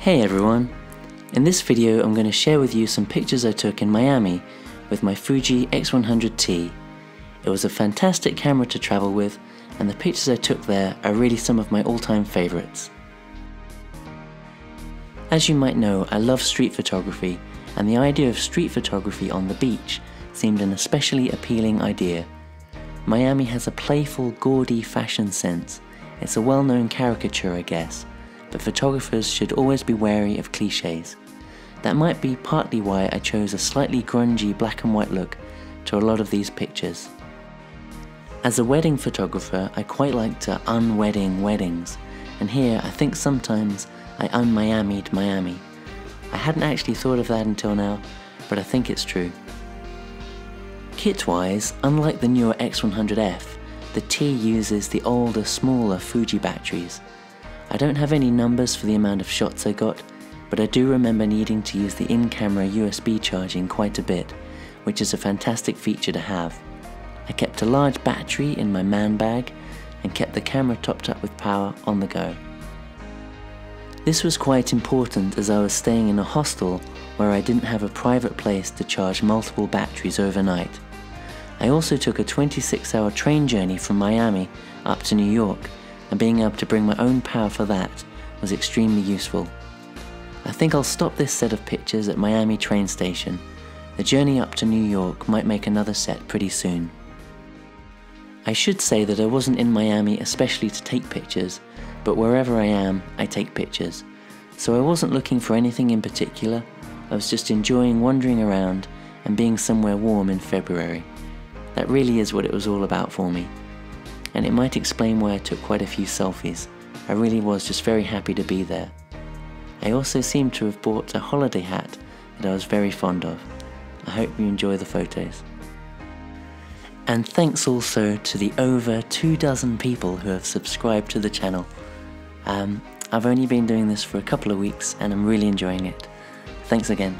Hey everyone! In this video I'm going to share with you some pictures I took in Miami with my Fuji X100T. It was a fantastic camera to travel with and the pictures I took there are really some of my all-time favourites. As you might know, I love street photography and the idea of street photography on the beach seemed an especially appealing idea. Miami has a playful, gaudy fashion sense. It's a well-known caricature I guess, but photographers should always be wary of cliches. That might be partly why I chose a slightly grungy black and white look to a lot of these pictures. As a wedding photographer, I quite like to unwedding weddings, and here I think sometimes I un-Miami'd Miami. I hadn't actually thought of that until now, but I think it's true. Kit-wise, unlike the newer X100F, the T uses the older, smaller Fuji batteries, I don't have any numbers for the amount of shots I got, but I do remember needing to use the in-camera USB charging quite a bit, which is a fantastic feature to have. I kept a large battery in my man bag and kept the camera topped up with power on the go. This was quite important as I was staying in a hostel where I didn't have a private place to charge multiple batteries overnight. I also took a 26 hour train journey from Miami up to New York and being able to bring my own power for that was extremely useful. I think I'll stop this set of pictures at Miami train station. The journey up to New York might make another set pretty soon. I should say that I wasn't in Miami especially to take pictures, but wherever I am, I take pictures. So I wasn't looking for anything in particular, I was just enjoying wandering around and being somewhere warm in February. That really is what it was all about for me and it might explain why I took quite a few selfies. I really was just very happy to be there. I also seem to have bought a holiday hat that I was very fond of. I hope you enjoy the photos. And thanks also to the over two dozen people who have subscribed to the channel. Um, I've only been doing this for a couple of weeks and I'm really enjoying it. Thanks again.